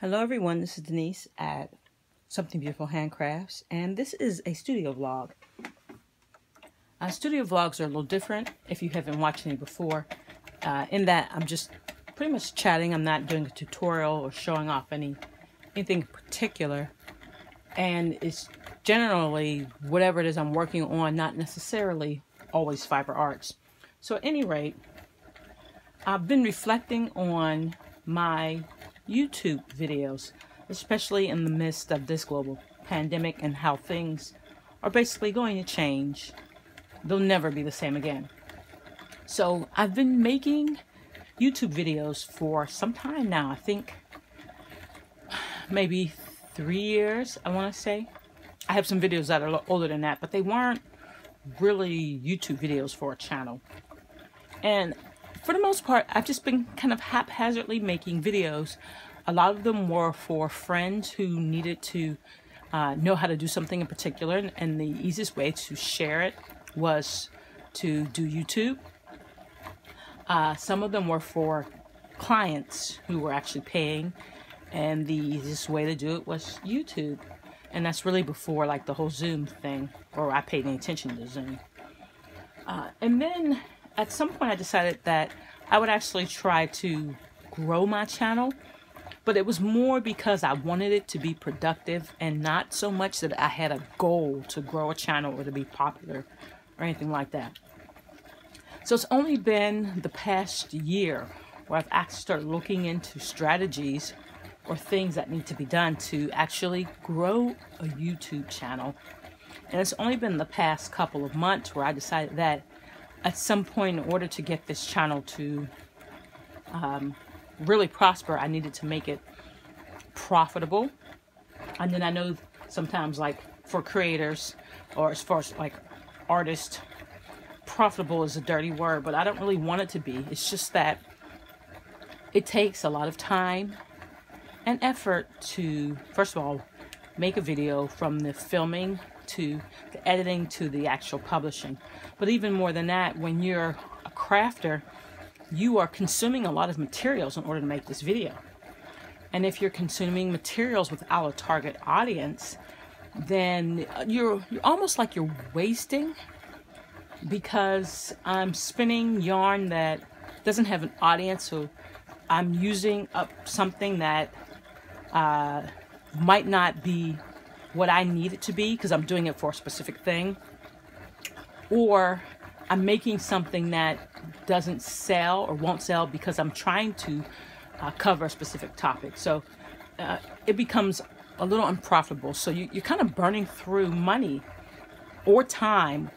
Hello everyone, this is Denise at Something Beautiful Handcrafts and this is a studio vlog. Uh, studio vlogs are a little different if you haven't watched any before uh, in that I'm just pretty much chatting. I'm not doing a tutorial or showing off any anything particular and it's generally whatever it is I'm working on, not necessarily always fiber arts. So at any rate, I've been reflecting on my YouTube videos, especially in the midst of this global pandemic and how things are basically going to change. They'll never be the same again. So I've been making YouTube videos for some time now. I think maybe three years, I want to say. I have some videos that are older than that, but they weren't really YouTube videos for a channel. And for the most part, I've just been kind of haphazardly making videos. A lot of them were for friends who needed to uh, know how to do something in particular, and, the easiest way to share it was to do YouTube. Uh, some of them were for clients who were actually paying, and the easiest way to do it was YouTube. And that's really before like the whole Zoom thing, or I paid any attention to Zoom. Uh, and then at some point I decided that I would actually try to grow my channel, but it was more because I wanted it to be productive and not so much that I had a goal to grow a channel or to be popular or anything like that. So it's only been the past year where I've actually started looking into strategies or things that need to be done to actually grow a YouTube channel. And it's only been the past couple of months where I decided that at some point in order to get this channel to um, really prosper, I needed to make it profitable. And then I know sometimes like for creators or as far as like artists, profitable is a dirty word, but I don't really want it to be. It's just that it takes a lot of time and effort to, first of all, make a video from the filming to the editing to the actual publishing. But even more than that, when you're a crafter, you are consuming a lot of materials in order to make this video. And if you're consuming materials without a target audience, then you're, you're almost like you're wasting because I'm spinning yarn that doesn't have an audience. So I'm using up something that uh, might not be what I need it to be because I'm doing it for a specific thing. Or I'm making something that doesn't sell or won't sell because I'm trying to uh, cover a specific topic. So uh, it becomes a little unprofitable. So you, you're kind of burning through money or time,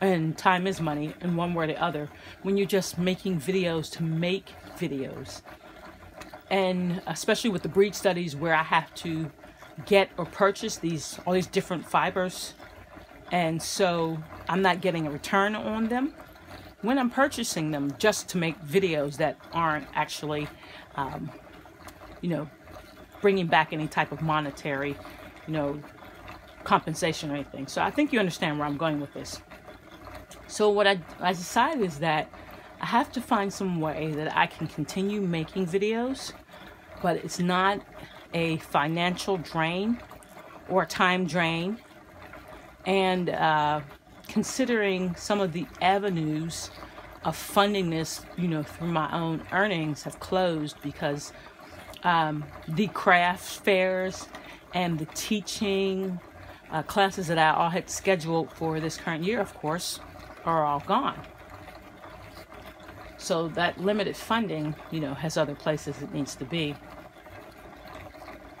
and time is money in one way or the other, when you're just making videos to make videos. And especially with the breed studies where I have to get or purchase these all these different fibers. And so I'm not getting a return on them. When I'm purchasing them just to make videos that aren't actually um, you know bringing back any type of monetary you know compensation or anything. So I think you understand where I'm going with this. So what I, I decided is that I have to find some way that I can continue making videos but it's not a financial drain or a time drain. And uh, considering some of the avenues of funding this, you know, through my own earnings have closed because um, the craft fairs and the teaching uh, classes that I all had scheduled for this current year, of course, are all gone. So that limited funding, you know, has other places it needs to be.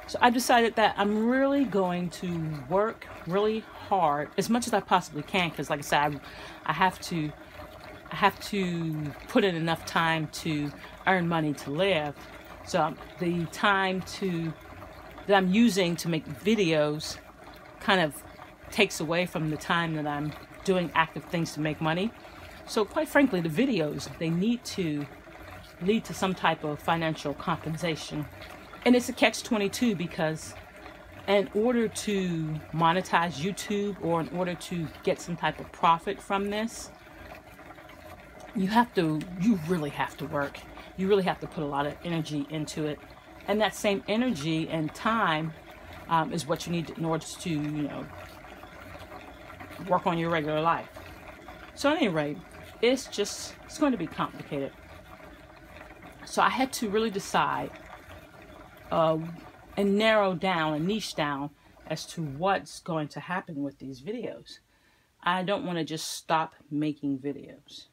So I decided that I'm really going to work really hard as much as I possibly can because like I said, I, I have to I have to put in enough time to earn money to live. So the time to that I'm using to make videos kind of takes away from the time that I'm doing active things to make money. So quite frankly, the videos, they need to lead to some type of financial compensation and it's a catch-22 because in order to monetize YouTube or in order to get some type of profit from this, you have to, you really have to work. You really have to put a lot of energy into it. And that same energy and time um, is what you need in order to, you know, work on your regular life. So, at any rate, it's just, it's going to be complicated. So, I had to really decide uh, and narrow down and niche down as to what's going to happen with these videos. I don't want to just stop making videos.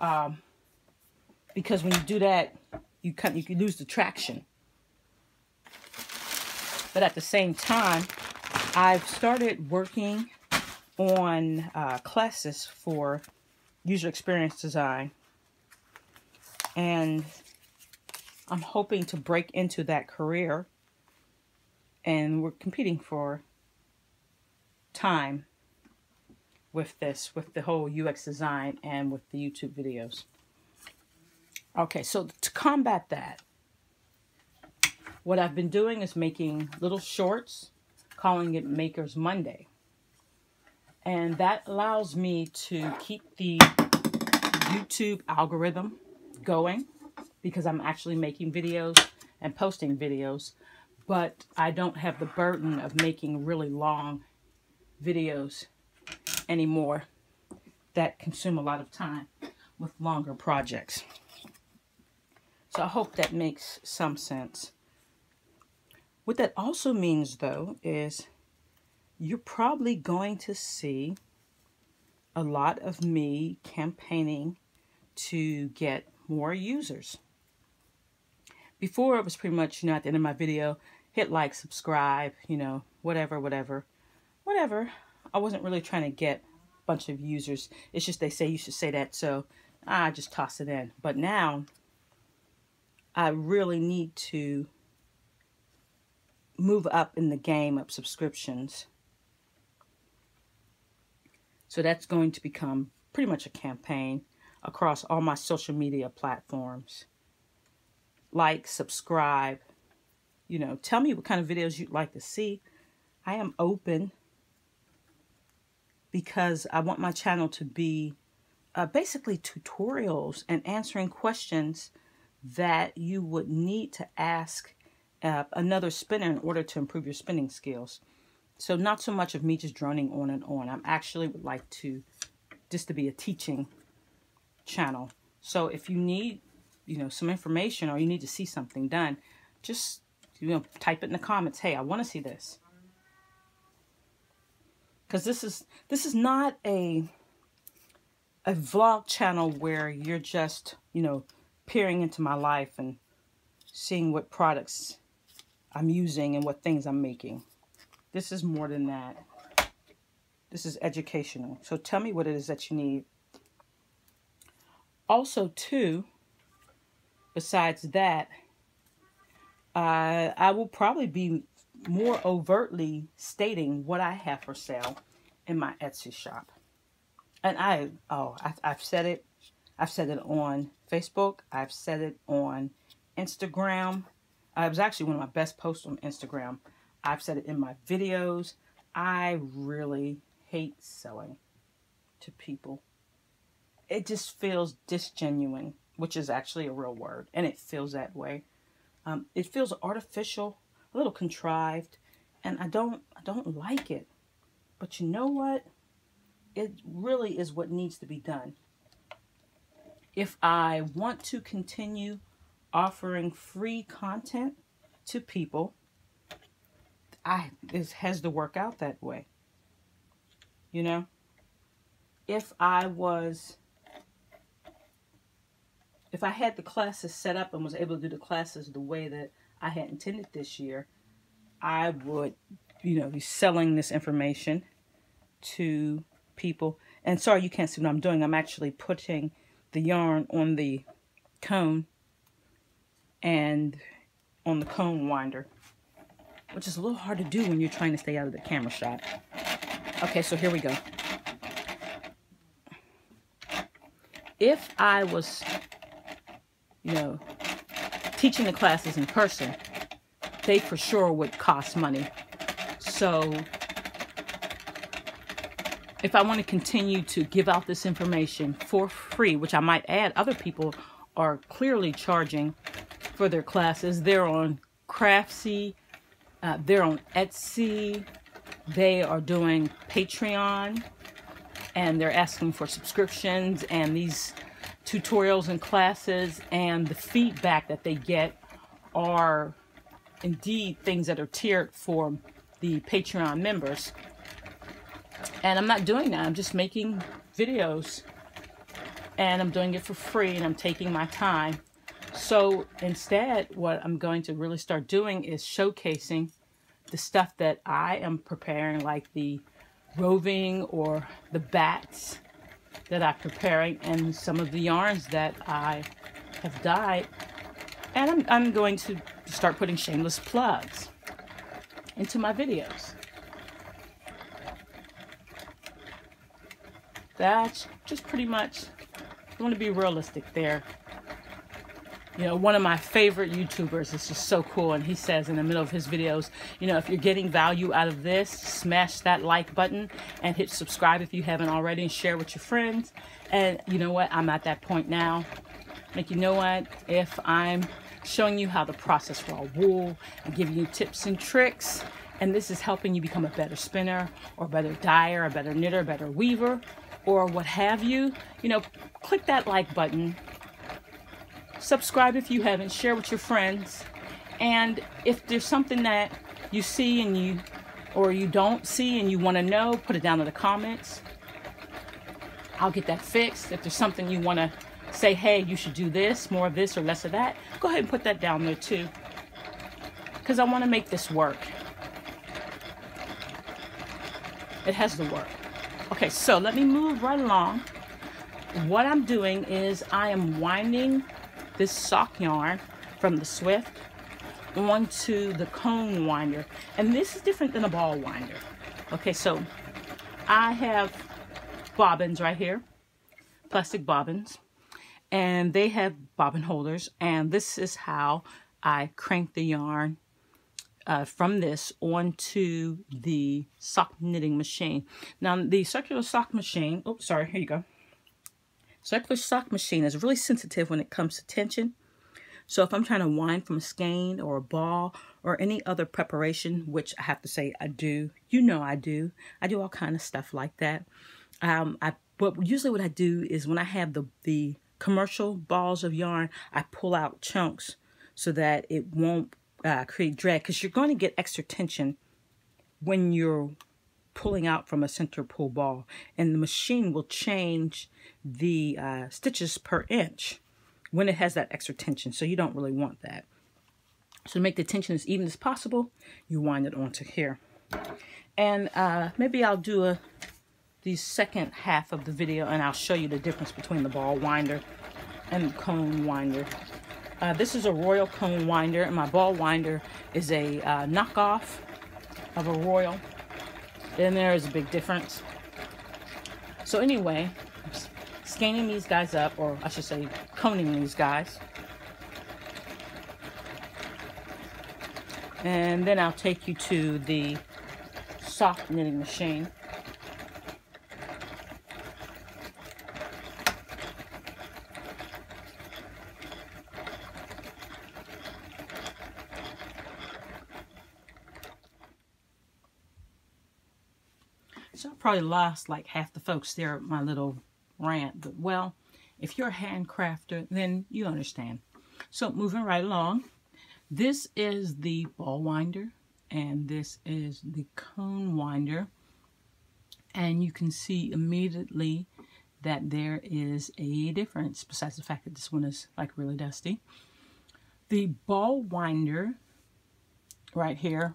Um, because when you do that, you can you can lose the traction. But at the same time, I've started working on uh, classes for user experience design. And I'm hoping to break into that career. And we're competing for time with this, with the whole UX design and with the YouTube videos. Okay, so to combat that, what I've been doing is making little shorts, calling it Makers Monday. And that allows me to keep the YouTube algorithm going because I'm actually making videos and posting videos, but I don't have the burden of making really long videos anymore that consume a lot of time with longer projects. So I hope that makes some sense. What that also means, though, is you're probably going to see a lot of me campaigning to get more users. Before, it was pretty much, you know, at the end of my video, hit like, subscribe, you know, whatever, whatever, whatever. I wasn't really trying to get a bunch of users. It's just they say you should say that, so I just toss it in. But now, I really need to move up in the game of subscriptions. So that's going to become pretty much a campaign across all my social media platforms. Like, subscribe, you know, tell me what kind of videos you'd like to see. I am open because I want my channel to be uh, basically tutorials and answering questions that you would need to ask uh, another spinner in order to improve your spinning skills. So not so much of me just droning on and on. I'm actually would like to just to be a teaching channel. So if you need, you know, some information or you need to see something done, just you know, type it in the comments. Hey, I want to see this. Because this is this is not a a vlog channel where you're just, you know, peering into my life and seeing what products I'm using and what things I'm making. This is more than that. This is educational. So tell me what it is that you need. Also, too, besides that, uh, I will probably be more overtly stating what I have for sale in my Etsy shop. And I, oh, I, I've said it. I've said it on Facebook. I've said it on Instagram. Uh, it was actually one of my best posts on Instagram. I've said it in my videos. I really hate selling to people. It just feels disgenuine, which is actually a real word, and it feels that way. Um, it feels artificial, a little contrived, and I don't, I don't like it. But you know what? It really is what needs to be done. If I want to continue offering free content to people, I it has to work out that way. You know? If I was if I had the classes set up and was able to do the classes the way that I had intended this year, I would, you know, be selling this information to people. And sorry you can't see what I'm doing. I'm actually putting the yarn on the cone and on the cone winder, which is a little hard to do when you're trying to stay out of the camera shot. Okay, so here we go. If I was, you know, teaching the classes in person, they for sure would cost money. So if I want to continue to give out this information for free, which I might add, other people are clearly charging for their classes. They're on Craftsy, uh, they're on Etsy, they are doing Patreon, and they're asking for subscriptions and these tutorials and classes and the feedback that they get are indeed things that are tiered for the Patreon members. And I'm not doing that. I'm just making videos and I'm doing it for free and I'm taking my time. So instead, what I'm going to really start doing is showcasing the stuff that I am preparing, like the roving or the bats that I'm preparing and some of the yarns that I have dyed. And I'm, I'm going to start putting shameless plugs into my videos. That's just pretty much, I want to be realistic there. You know, one of my favorite YouTubers is just so cool. And he says in the middle of his videos, you know, if you're getting value out of this, smash that like button and hit subscribe if you haven't already and share with your friends. And you know what? I'm at that point now. Like, you know what? If I'm showing you how to process raw wool and giving you tips and tricks, and this is helping you become a better spinner or better dyer, a better knitter, a better weaver, or what have you, you know, click that like button subscribe if you haven't, share with your friends. And if there's something that you see and you or you don't see and you want to know, put it down in the comments. I'll get that fixed. If there's something you want to say, hey, you should do this, more of this or less of that, go ahead and put that down there too. Because I want to make this work. It has to work. Okay, so let me move right along. What I'm doing is I am winding this sock yarn from the Swift onto the cone winder. And this is different than a ball winder. Okay, so I have bobbins right here, plastic bobbins, and they have bobbin holders. And this is how I crank the yarn uh, from this onto the sock knitting machine. Now, the circular sock machine, oh, sorry, here you go. Circular sock machine is really sensitive when it comes to tension. So if I'm trying to wind from a skein or a ball or any other preparation, which I have to say I do, you know I do. I do all kind of stuff like that. Um, I but usually what I do is when I have the the commercial balls of yarn, I pull out chunks so that it won't uh, create drag because you're going to get extra tension when you're pulling out from a center pull ball and the machine will change the uh, stitches per inch when it has that extra tension so you don't really want that. So to make the tension as even as possible you wind it onto here. And uh, maybe I'll do a the second half of the video and I'll show you the difference between the ball winder and the cone winder. Uh, this is a royal cone winder and my ball winder is a uh, knockoff of a royal then there is a big difference. So anyway, scanning these guys up, or I should say coning these guys. And then I'll take you to the sock knitting machine. So I probably lost like half the folks there at my little rant. But well, if you're a handcrafter, then you understand. So moving right along, this is the ball winder and this is the cone winder. And you can see immediately that there is a difference besides the fact that this one is like really dusty. The ball winder right here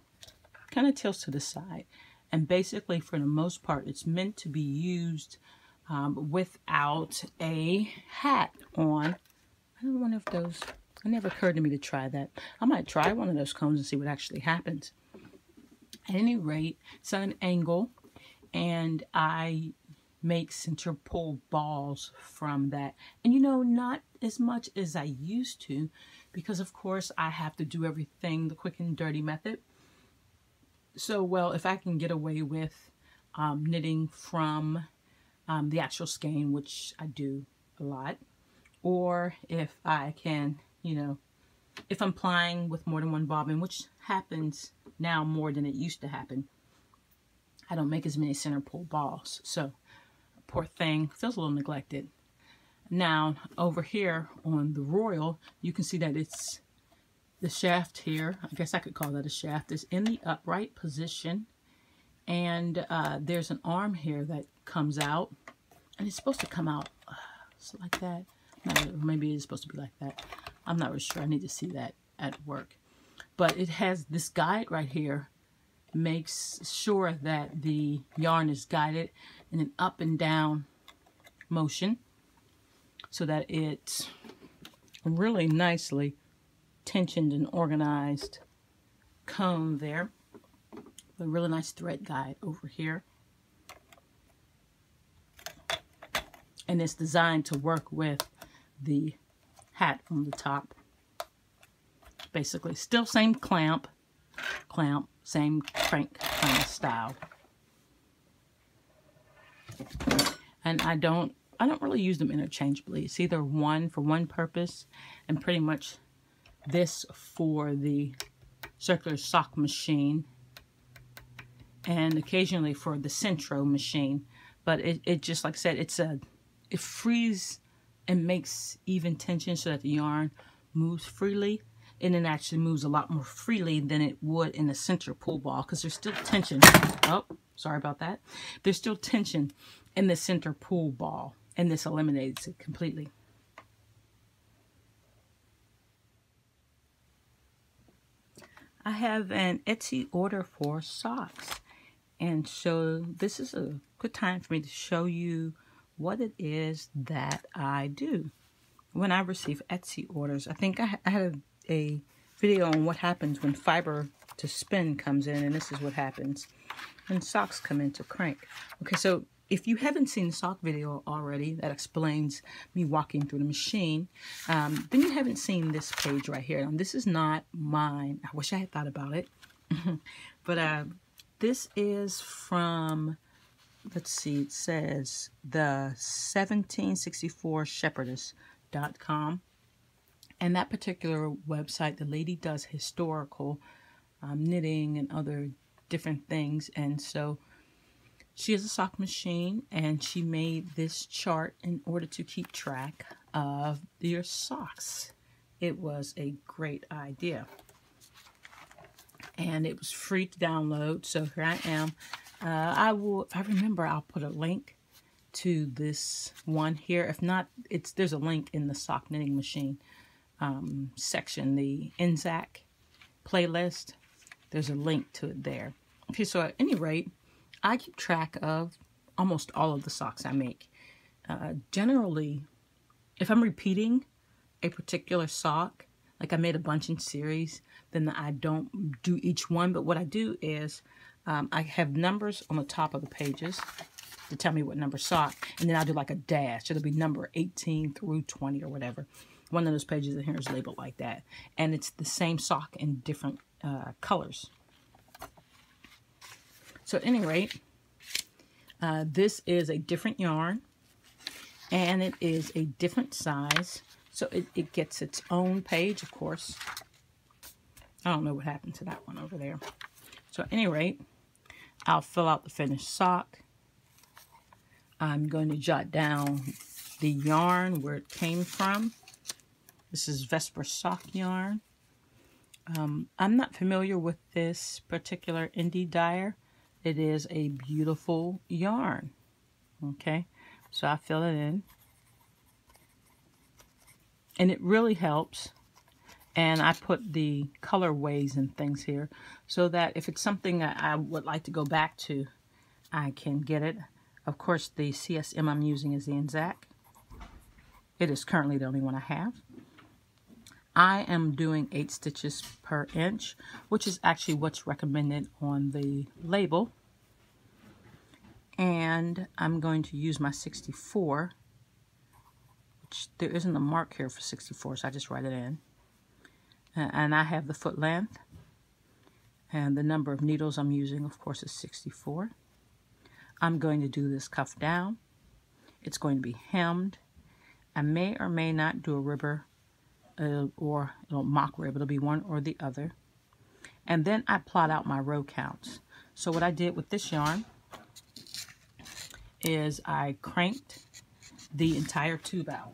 kind of tilts to the side. And basically, for the most part, it's meant to be used um, without a hat on. I don't wonder if those, it never occurred to me to try that. I might try one of those cones and see what actually happens. At any rate, it's on an angle, and I make center pull balls from that. And you know, not as much as I used to, because of course I have to do everything the quick and dirty method. So, well, if I can get away with um, knitting from um, the actual skein, which I do a lot, or if I can, you know, if I'm plying with more than one bobbin, which happens now more than it used to happen, I don't make as many center pull balls. So, poor thing, feels a little neglected. Now, over here on the Royal, you can see that it's the shaft here. I guess I could call that a shaft. is in the upright position. And uh, there's an arm here that comes out. And it's supposed to come out uh, like that. maybe it's supposed to be like that. I'm not really sure. I need to see that at work. But it has this guide right here. Makes sure that the yarn is guided in an up and down motion so that it's really nicely tensioned and organized cone there. A really nice thread guide over here. And it's designed to work with the hat on the top. Basically, still same clamp, clamp, same crank kind of style. And I don't I don't really use them interchangeably. It's either one for one purpose and pretty much this for the circular sock machine and occasionally for the Sentro machine. But it, it just, like I said, it's a, it frees and makes even tension so that the yarn moves freely. And it actually moves a lot more freely than it would in the center pull ball because there's still tension. Oh, sorry about that. There's still tension in the center pull ball and this eliminates it completely. I have an Etsy order for socks and so this is a good time for me to show you what it is that I do when I receive Etsy orders. I think I, had a, video on what happens when fiber to spin comes in and this is what happens when socks come into crank. Okay, so if you haven't seen the sock video already that explains me walking through the machine, um, then you haven't seen this page right here. And this is not mine. I wish I had thought about it. but uh, this is from, let's see, it says the 1764 shepherdess.com. And that particular website, the lady does historical um, knitting and other different things. And so she has a sock machine and she made this chart in order to keep track of your socks. It was a great idea. And it was free to download. So here I am. Uh, I will, if I remember, I'll put a link to this one here. If not, it's there's a link in the sock knitting machine um, section, the NZAK playlist. There's a link to it there. Okay, so at any rate, I keep track of almost all of the socks I make. Uh, generally, if I'm repeating a particular sock, like I made a bunch in series, then I don't do each one. But what I do is um, I have numbers on the top of the pages to tell me what number sock. And then I'll do like a dash. It'll be number 18 through 20 or whatever. One of those pages in here is labeled like that. And it's the same sock in different uh, colors. So at any rate, uh, this is a different yarn and it is a different size. So it, it gets its own page, of course. I don't know what happened to that one over there. So at any rate, I'll fill out the finished sock. I'm going to jot down the yarn, where it came from. This is Vesper sock yarn. Um, I'm not familiar with this particular indie dyer. It is a beautiful yarn. Okay, so I fill it in. And it really helps. And I put the colorways and things here so that if it's something I would like to go back to, I can get it. Of course, the CSM I'm using is the NZAK. It is currently the only one I have. I am doing 8 stitches per inch, which is actually what's recommended on the label. And I'm going to use my 64, which there isn't a mark here for 64, so I just write it in. And I have the foot length. And the number of needles I'm using, of course, is 64. I'm going to do this cuff down. It's going to be hemmed. I may or may not do a ribber uh, or it'll mock rib. It'll be one or the other. And then I plot out my row counts. So what I did with this yarn is I cranked the entire tube out.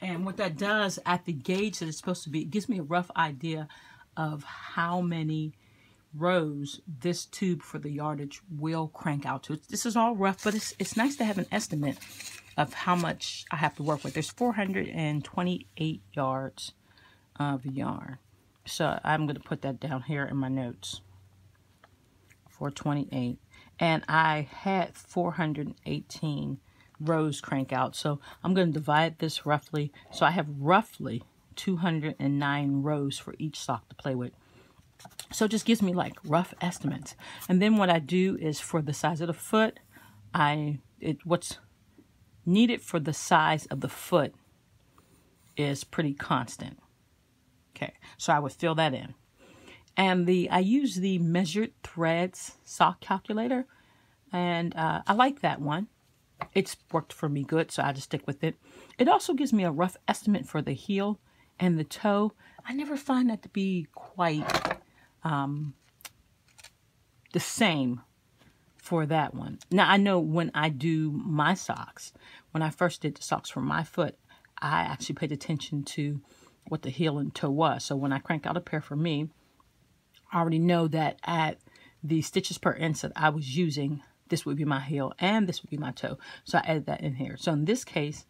And what that does at the gauge that it's supposed to be, it gives me a rough idea of how many rows this tube for the yardage will crank out to. This is all rough, but it's, it's nice to have an estimate of how much I have to work with. There's 428 yards of yarn. So I'm going to put that down here in my notes. 428. And I had 418 rows crank out. So I'm going to divide this roughly. So I have roughly 209 rows for each sock to play with. So it just gives me like rough estimates. And then what I do is for the size of the foot, I it what's needed for the size of the foot is pretty constant. Okay, so I would fill that in. And the I use the measured threads sock calculator, and uh, I like that one. It's worked for me good, so I just stick with it. It also gives me a rough estimate for the heel and the toe. I never find that to be quite um, the same for that one. Now, I know when I do my socks, when I first did the socks for my foot, I actually paid attention to what the heel and toe was. So when I crank out a pair for me, I already know that at the stitches per inch that I was using, this would be my heel and this would be my toe. So I added that in here. So in this case,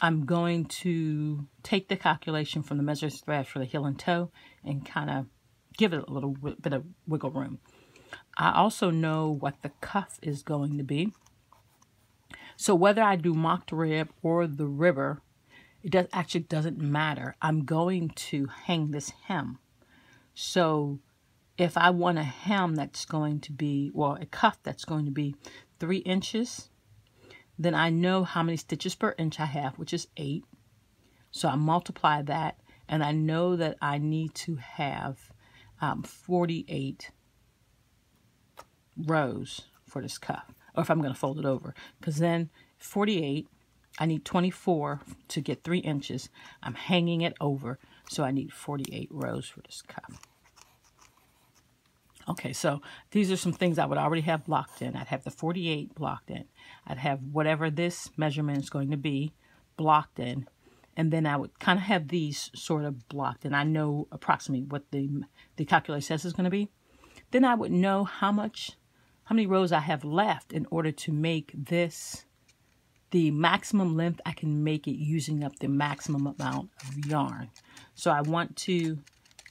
I'm going to take the calculation from the measured thread for the heel and toe and kind of give it a little bit of wiggle room. I also know what the cuff is going to be. So whether I do mock rib or the ribber, it does actually doesn't matter. I'm going to hang this hem. So if I want a hem that's going to be, well, a cuff that's going to be three inches, then I know how many stitches per inch I have, which is eight. So I multiply that, and I know that I need to have um, 48 rows for this cuff, or if I'm going to fold it over, because then 48, I need 24 to get three inches. I'm hanging it over, so I need 48 rows for this cuff. Okay, so these are some things I would already have blocked in. I'd have the 48 blocked in. I'd have whatever this measurement is going to be blocked in. And then I would kind of have these sort of blocked. And I know approximately what the, the calculator says is going to be. Then I would know how much, how many rows I have left in order to make this the maximum length I can make it using up the maximum amount of yarn. So I want to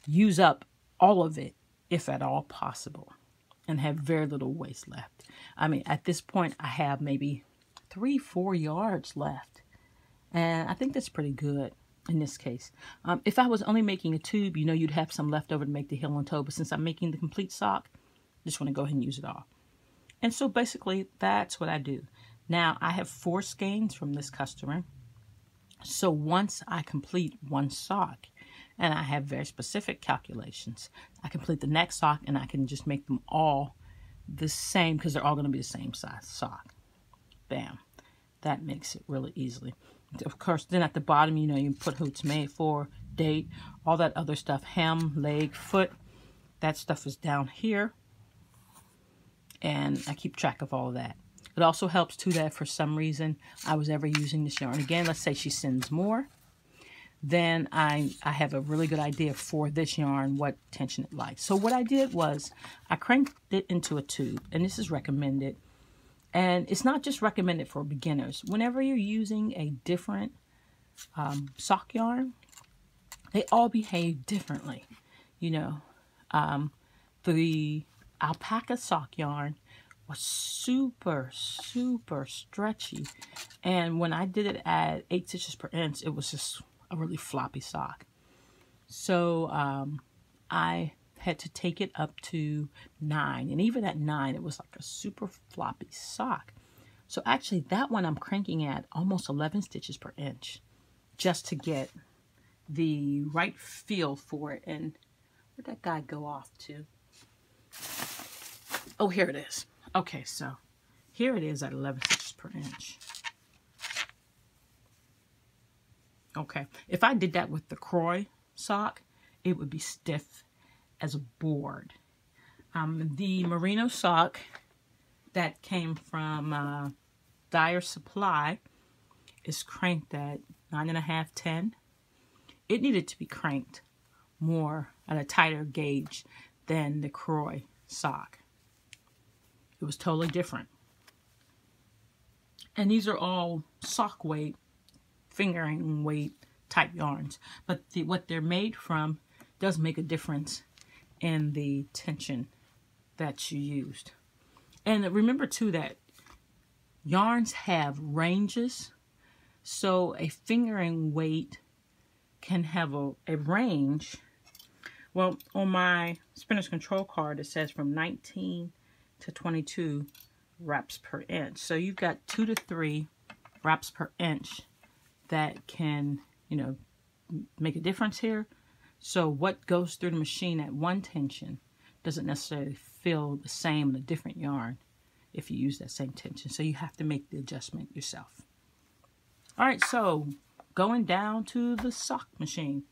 use up all of it if at all possible, and have very little waste left. I mean, at this point, I have maybe three, four yards left, and I think that's pretty good in this case. Um, if I was only making a tube, you know, you'd have some left over to make the heel and toe, but since I'm making the complete sock, I just want to go ahead and use it all. And so basically, that's what I do. Now, I have four skeins from this customer. So once I complete one sock, and I have very specific calculations. I complete the next sock and I can just make them all the same because they're all going to be the same size sock. Bam. That makes it really easily. Of course, then at the bottom, you know, you put who it's made for, date, all that other stuff, hem, leg, foot. That stuff is down here. And I keep track of all of that. It also helps too that for some reason I was ever using this yarn. Again, let's say she sends more then I, I have a really good idea for this yarn what tension it likes. So what I did was I cranked it into a tube, and this is recommended. And it's not just recommended for beginners. Whenever you're using a different um, sock yarn, they all behave differently. You know, um, the alpaca sock yarn was super, super stretchy. And when I did it at 8 stitches per inch, it was just a really floppy sock. So um, I had to take it up to nine. And even at nine, it was like a super floppy sock. So actually that one I'm cranking at almost 11 stitches per inch just to get the right feel for it. And where'd that guy go off to? Oh, here it is. Okay, so here it is at 11 stitches per inch. Okay, if I did that with the Kroy sock, it would be stiff as a board. Um, the merino sock that came from uh, Dyer Supply is cranked at nine and a half, ten. It needed to be cranked more at a tighter gauge than the Kroy sock. It was totally different. And these are all sock weight, fingering weight type yarns. But the, what they're made from does make a difference in the tension that you used. And remember too that yarns have ranges. So a fingering weight can have a, a range. Well, on my spinner's control card, it says from 19 to 22 wraps per inch. So you've got two to three wraps per inch that can, you know, make a difference here. So what goes through the machine at one tension doesn't necessarily feel the same in a different yarn if you use that same tension. So you have to make the adjustment yourself. All right, so going down to the sock machine.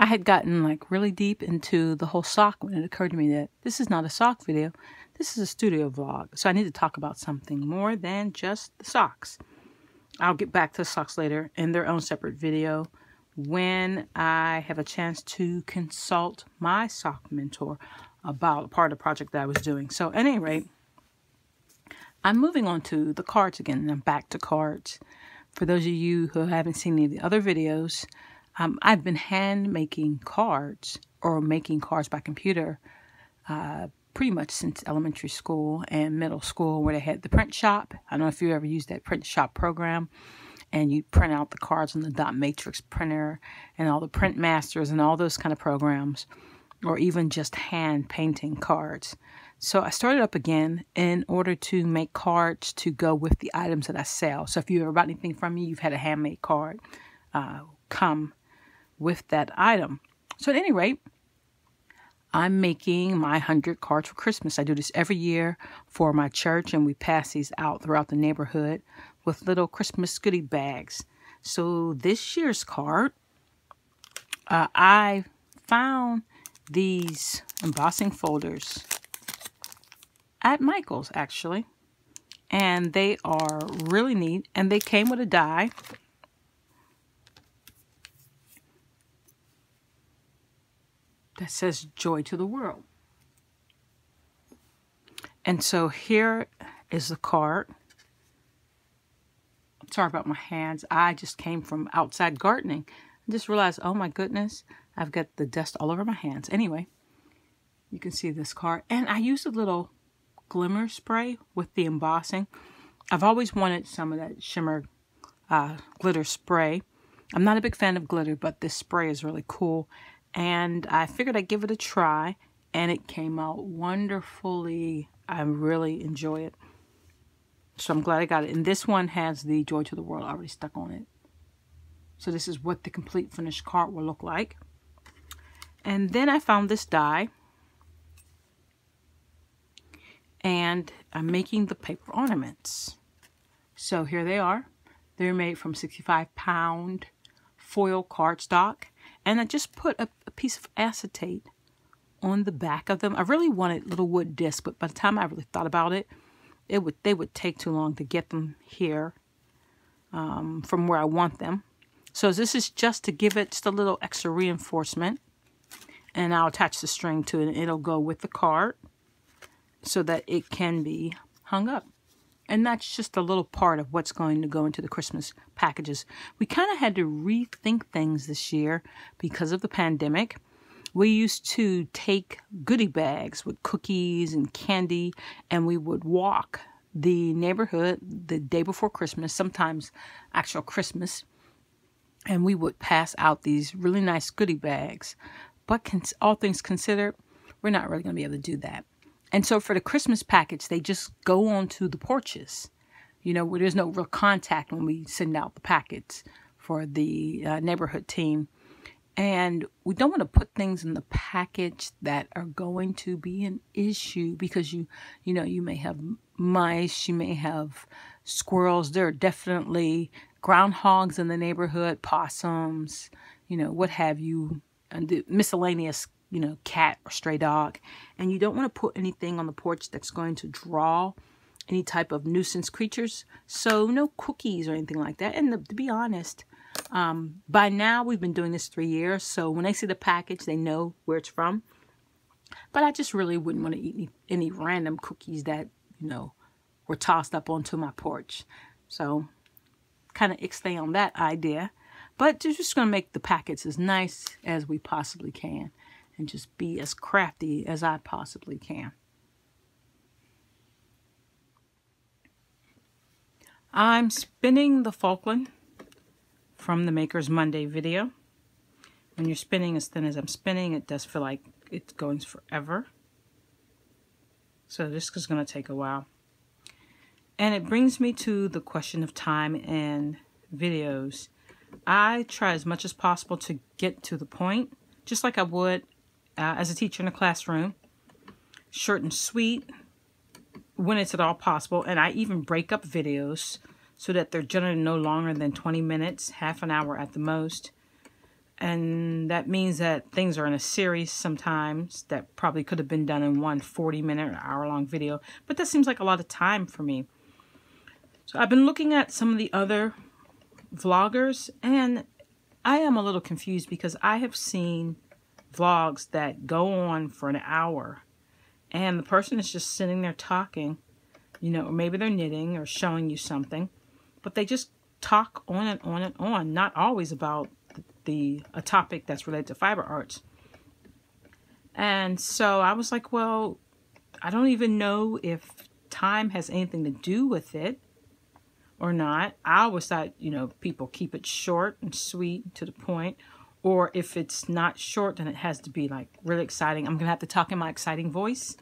I had gotten like really deep into the whole sock when it occurred to me that this is not a sock video. This is a studio vlog. So I need to talk about something more than just the socks. I'll get back to the socks later in their own separate video when I have a chance to consult my sock mentor about part of the project that I was doing. So at any rate, I'm moving on to the cards again, and I'm back to cards. For those of you who haven't seen any of the other videos, um, I've been hand making cards or making cards by computer uh, pretty much since elementary school and middle school where they had the print shop. I don't know if you ever used that print shop program and you print out the cards on the dot matrix printer and all the print masters and all those kind of programs or even just hand painting cards. So I started up again in order to make cards to go with the items that I sell. So if you ever bought anything from me, you've had a handmade card uh, come with that item. So at any rate, I'm making my 100 cards for Christmas. I do this every year for my church, and we pass these out throughout the neighborhood with little Christmas goodie bags. So this year's card, uh, I found these embossing folders at Michael's, actually. And they are really neat, and they came with a die. That says joy to the world. And so here is the card. Sorry about my hands. I just came from outside gardening. I just realized, oh my goodness, I've got the dust all over my hands. Anyway, you can see this card. And I used a little glimmer spray with the embossing. I've always wanted some of that shimmer uh, glitter spray. I'm not a big fan of glitter, but this spray is really cool and I figured I'd give it a try and it came out wonderfully. I really enjoy it. So I'm glad I got it. And this one has the Joy to the World already stuck on it. So this is what the complete finished card will look like. And then I found this die. And I'm making the paper ornaments. So here they are. They're made from 65 pound foil cardstock. And I just put a, a piece of acetate on the back of them. I really wanted little wood discs, but by the time I really thought about it, it would they would take too long to get them here um, from where I want them. So this is just to give it just a little extra reinforcement. And I'll attach the string to it and it'll go with the card so that it can be hung up. And that's just a little part of what's going to go into the Christmas packages. We kind of had to rethink things this year because of the pandemic. We used to take goodie bags with cookies and candy, and we would walk the neighborhood the day before Christmas, sometimes actual Christmas, and we would pass out these really nice goodie bags. But all things considered, we're not really going to be able to do that. And so for the Christmas package, they just go onto the porches, you know, where there's no real contact when we send out the packets for the uh, neighborhood team. And we don't want to put things in the package that are going to be an issue because you, you know, you may have mice, you may have squirrels. There are definitely groundhogs in the neighborhood, possums, you know, what have you, and the miscellaneous, you know, cat or stray dog. And you don't want to put anything on the porch that's going to draw any type of nuisance creatures. So no cookies or anything like that. And to be honest, um, by now we've been doing this three years. So when they see the package, they know where it's from. But I just really wouldn't want to eat any, any random cookies that, you know, were tossed up onto my porch. So kind of extend on that idea. But just going to make the packets as nice as we possibly can and just be as crafty as I possibly can. I'm spinning the Falkland from the Maker's Monday video. When you're spinning as thin as I'm spinning, it does feel like it's going forever. So this is going to take a while. And it brings me to the question of time and videos. I try as much as possible to get to the point, just like I would uh, as a teacher in a classroom. Short and sweet, when it's at all possible. And I even break up videos so that they're generally no longer than 20 minutes, half an hour at the most. And that means that things are in a series sometimes that probably could have been done in one 40 minute or hour long video. But that seems like a lot of time for me. So I've been looking at some of the other vloggers and I am a little confused because I have seen vlogs that go on for an hour and the person is just sitting there talking, you know, or maybe they're knitting or showing you something, but they just talk on and on and on, not always about the a topic that's related to fiber arts. And so I was like, well, I don't even know if time has anything to do with it or not. I always thought, you know, people keep it short and sweet to the point, or if it's not short, then it has to be like really exciting. I'm going to have to talk in my exciting voice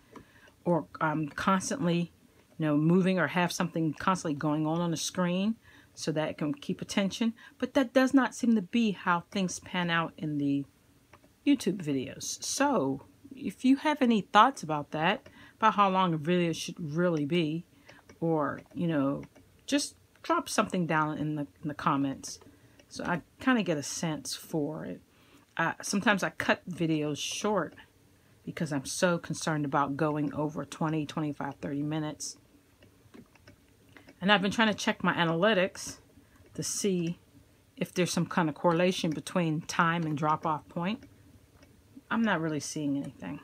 or I'm constantly, you know, moving or have something constantly going on on the screen so that it can keep attention. But that does not seem to be how things pan out in the YouTube videos. So if you have any thoughts about that, about how long a video should really be, or, you know, just drop something down in the, in the comments. So I kind of get a sense for it. Uh, sometimes I cut videos short because I'm so concerned about going over 20, 25, 30 minutes. And I've been trying to check my analytics to see if there's some kind of correlation between time and drop-off point. I'm not really seeing anything.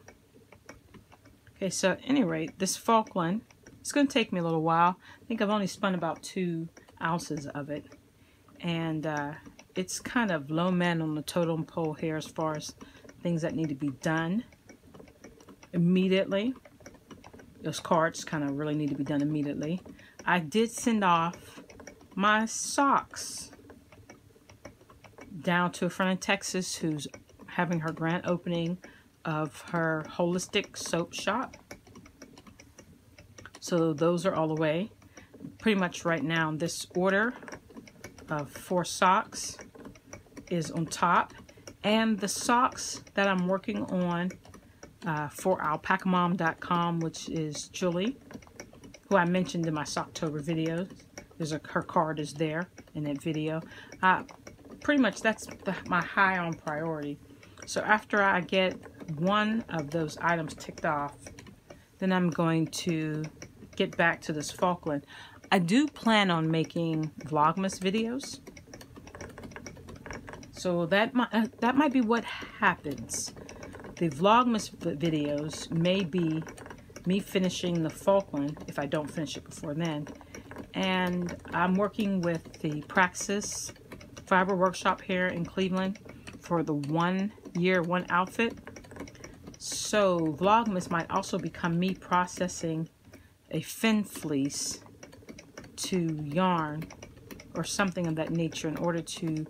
Okay, so at any rate, this Falkland, it's going to take me a little while. I think I've only spun about two ounces of it. And uh, it's kind of low man on the totem pole here as far as things that need to be done immediately. Those cards kind of really need to be done immediately. I did send off my socks down to a friend in Texas who's having her grand opening of her holistic soap shop. So those are all the way pretty much right now in this order of four socks is on top. And the socks that I'm working on uh, for alpacamom.com which is Julie who I mentioned in my Socktober video. there's a her card is there in that video. Uh, pretty much that's the, my high on priority. So after I get one of those items ticked off then I'm going to get back to this Falkland I do plan on making Vlogmas videos. So that might, uh, that might be what happens. The Vlogmas videos may be me finishing the Falkland, if I don't finish it before then. And I'm working with the Praxis Fiber Workshop here in Cleveland for the one year, one outfit. So Vlogmas might also become me processing a Finn fleece to yarn or something of that nature in order to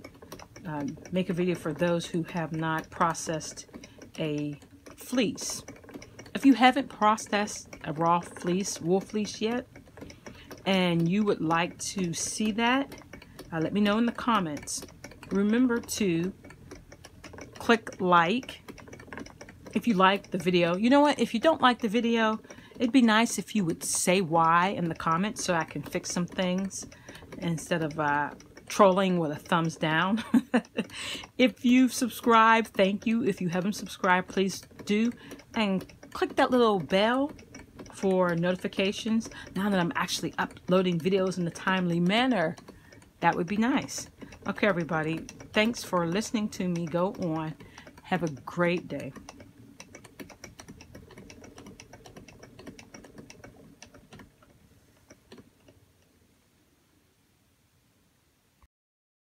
um, make a video for those who have not processed a fleece. If you haven't processed a raw fleece, wool fleece yet, and you would like to see that, uh, let me know in the comments. Remember to click like if you like the video. You know what? If you don't like the video, It'd be nice if you would say why in the comments so I can fix some things instead of uh, trolling with a thumbs down. if you've subscribed, thank you. If you haven't subscribed, please do. And click that little bell for notifications now that I'm actually uploading videos in a timely manner. That would be nice. Okay, everybody. Thanks for listening to me go on. Have a great day.